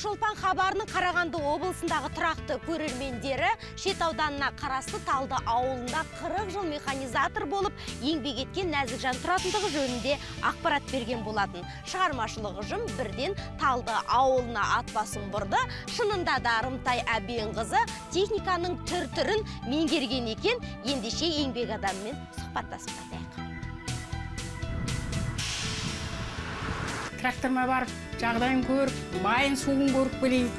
шолпан хабарының қарағанды облысындағы тұрақты көрермендері шет ауданына қарасты талды ауылында 40 жыл механизатор болып еңбек еткен нәзік жан тұратындығы жөнінде ақпарат берген болатын. Шығармашылық ұжым бірден талды ауылына ат басын бұрды. Шынында да рымтай әбенқызы техниканың түр түрін меңгерген екен. Ендеше еңбек адамымен сұхбаттасып қайтайық. Тракторыма барып жағдайын көріп майын суын көріп келейін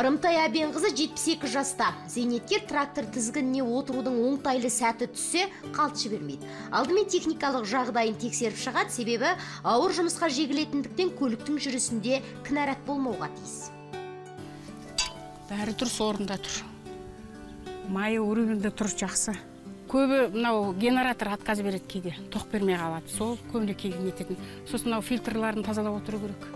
ырымтай әбенқызы 72 жаста. Зейнеткер трактор тізгініне отырудың оңтайлы сәті түссе қалт жібермейді. Алдымен техникалық жағдайын тексеріп шығады себебі ауыр жұмысқа жегілетіндіктен көліктің жүрісінде кінәрат болмауға тиіс. Бәрі дұрыс орнында тұр. Майы уровеньде тұр жақсы. Көбі мынау генератор отказ береді кейде тоқ бермей қалады. Сол көбіне кейде нететін сосын мынау фильтрларын тазалап отыру керек.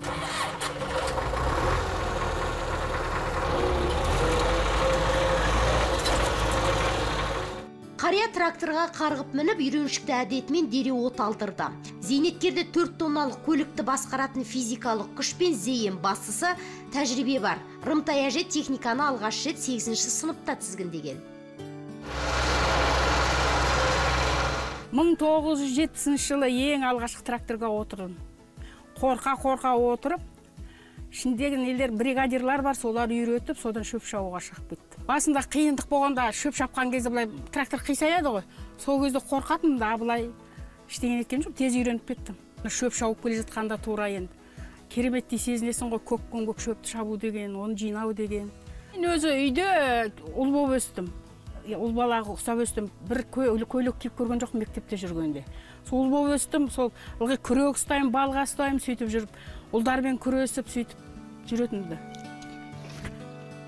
Қария тракторға қарғып мініп үйреншікті әдетімен дереу от алдырды. Зейнеткерде төрт тонналық көлікті басқаратын физикалық күш пен зейін бастысы тәжірибе бар. Рымтай әже техниканы алғаш рет 8 сыныпта тізгіндеген. 1907 жылы ең алғашқы тракторға отырдым. Қорқа қорқа отырып ішіндегі нелер бригадирлар бар солар үйретіп содан шөп шабуға шығып кетті. Басында қиындық болғанда шөп шапқан кезде былай трактор қисаяды ғой. Сол кезде қорқатынмын да былай ештеңе неткен жоқ тез үйреніп кеттім. Шөп шауып келе жатқанда тура енді. Кереметтей сезінесің ғой көк көңгөк шөпті шабу деген оны жинау деген. Мен өзі үйде ұл болып өстім. Ұл балаға ұқсап өстім бір кө- көйлек киіп көрген жоқпын мектепте жүргенде. Сол ұл болып өстім сол ылғи күрек ұстаймын балға ұстаймын сөйтіп жүріп ұлдармен күресіп сөйтіп жүретінмін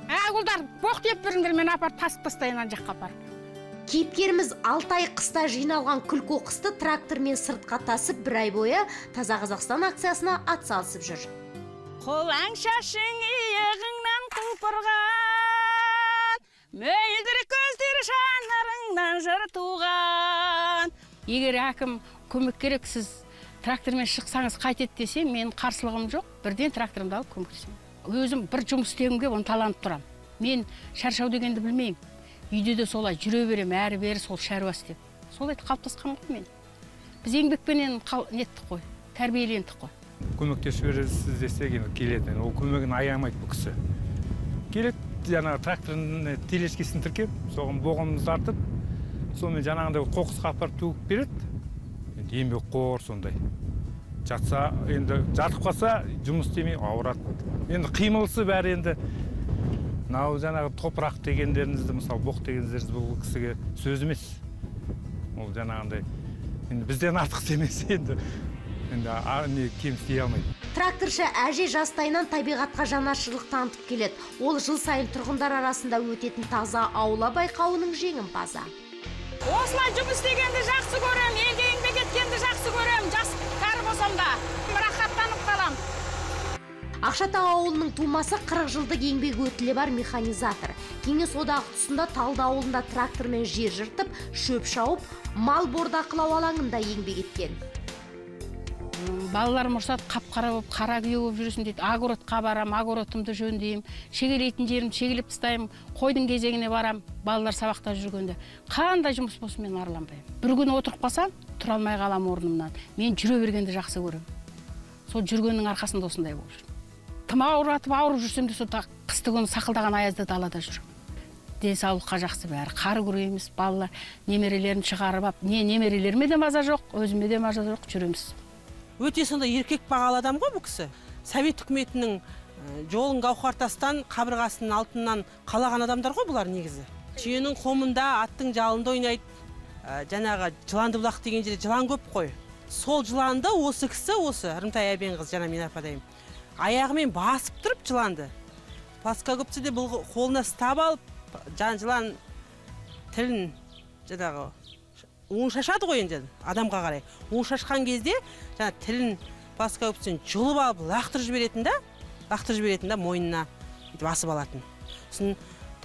ә ұлдар боқ деп беріңдер мен апарып тасып тастайын ана жаққа апарып. Кейіпкеріміз алтай қыста жиналған күл қоқысты трактормен сыртқа тасып бір ай бойы таза қазақстан акциясына атсалысып жүр. Қолаң шашың иығыңнан құлпырған мөлдір жанарыңнан жыр туған. Егер әкім көмек керек сіз трактормен шықсаңыз қайтеді десе мен қарсылығым жоқ. Бірден тракторымды алып көмектесемін өзім бір жұмыс істегенге ынталанып тұрамын мен шаршау дегенді білмеймін. Үйде де солай жүре беремін әрі бері сол шаруа істеп солай қалыптасқан ғой мен. Біз еңбекпенен қал- неттік қой тәрбиелендік қой. Көмектесіп бересіз десек енді келеді ол көмегін аямайды бұл кісі. Келеді. Жаңағы трактордың тележкесін тіркеп соған боғымызды тартып сонымен жаңағындай қоқысқа апарып төгіп береді. Енді еңбекқор сондай. Жатса енді жатып қалса жұмыс істемей ауырады. Енді қимылысы бәрі енді. Мынау жаңағы топырақ дегендеріңізді мысалы боқ дегендеріңіз бұл кісіге сөз емес. Ол жаңағындай енді бізден артық емес енді. Енді кем істей алмайды. Тракторшы әже жастайынан табиғатқа жанашырлық танытып келеді. Ол жыл сайын тұрғындар арасында өтетін таза аула байқауының жеңімпазы. Осылай жұмыс істегенді жақсы көремін елге еңбек еткенді жақсы көремін. Жас кәрі болсам да рахаттанып қаламын ақшатау ауылының тумасы 40 жылдық еңбек өтілі бар механизатор. Кеңес одағы тұсында талды ауылында трактормен жер жыртып шөп шауып мал бордақылау алаңында еңбек еткен. Балаларым ұрсады қап қара болып қара күйе болып жүресің дейді. Огородқа барамын огородымды жөндеймін шегелейтін жерімді шегелеп тастаймын қойдың кезегіне барамын балалар сабақта жүргенде. Қандай жұмыс болсын мен арланбаймын бір күні отырып қалсам тұра алмай қаламын орнымнан. Мен жүре бергенді жақсы көремін. Сол жүргеннің арқасында осындай болып жүрмін. Тым ауыратып ауырып жүрсем де сол қысты күні сақылдаған аязда далада жүремін денсаулыққа жақсы бәрі. Қар күрейміз балалар немерелерін шығарып алып не немерелеріме де маза жоқ өзіме де маза жоқ жүреміз. Өте сондай еркек бағалы адам ғой бұл кісі. Совет үкіметінің жолын гауһартастан қабырғасының алтыннан қалаған адамдар ғой бұлар негізі. Түйенің қомында аттың жалында ойнайды. Ә, жаңағы жыланды бұлақ деген жерде жылан көп қой. Сол жыланды осы кісі осы ырымтай әбенқызы жаңа мен ападайым аяғымен басып тұрып жыланды. Плоскогубцы де бұл қолына ұстап алып жан жылан тілін жаңағы уын шашады ғой енді адамға қарай. Уын шашқан кезде жаңа тілін плоскогубцен жұлып алып лақтырып жіберетін да лақтырып жіберетін да мойнына бүйтіп асып алатын. Сосын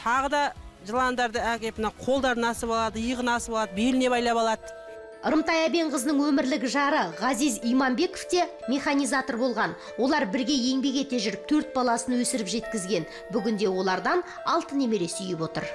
тағы да жыландарды әкеп мына қолдарын асып алады иығын асып алады беліне байлап алады. Ырымтай әбенқызының өмірлік жары ғазиз иманбеков те механизатор болған. Олар бірге еңбек ете жүріп төрт баласын өсіріп жеткізген. Бүгінде олардан алты немере сүйіп отыр.